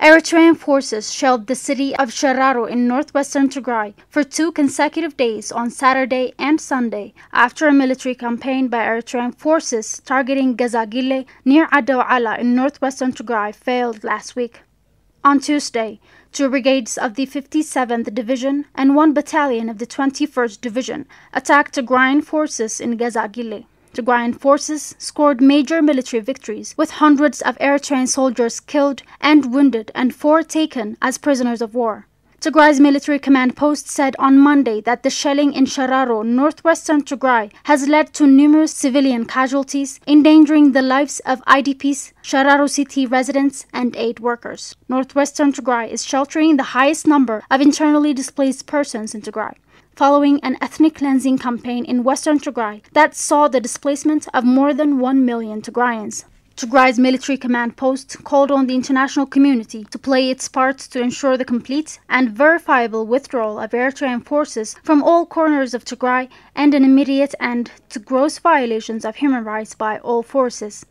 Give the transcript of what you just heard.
Eritrean forces shelled the city of Sheraro in northwestern Tigray for two consecutive days on Saturday and Sunday after a military campaign by Eritrean forces targeting Gazagile near Adawala in northwestern Tigray failed last week. On Tuesday, two brigades of the 57th Division and one battalion of the 21st Division attacked Tigrayan forces in Gazagile. Tigrayan forces scored major military victories, with hundreds of Eritrean soldiers killed and wounded and four taken as prisoners of war. Tigray's military command post said on Monday that the shelling in Sheraro, northwestern Tigray, has led to numerous civilian casualties, endangering the lives of IDPs, Sheraro city residents, and aid workers. Northwestern Tigray is sheltering the highest number of internally displaced persons in Tigray following an ethnic cleansing campaign in western Tigray that saw the displacement of more than 1 million Tigrayans. Tigray's military command post called on the international community to play its part to ensure the complete and verifiable withdrawal of Eritrean forces from all corners of Tigray and an immediate end to gross violations of human rights by all forces.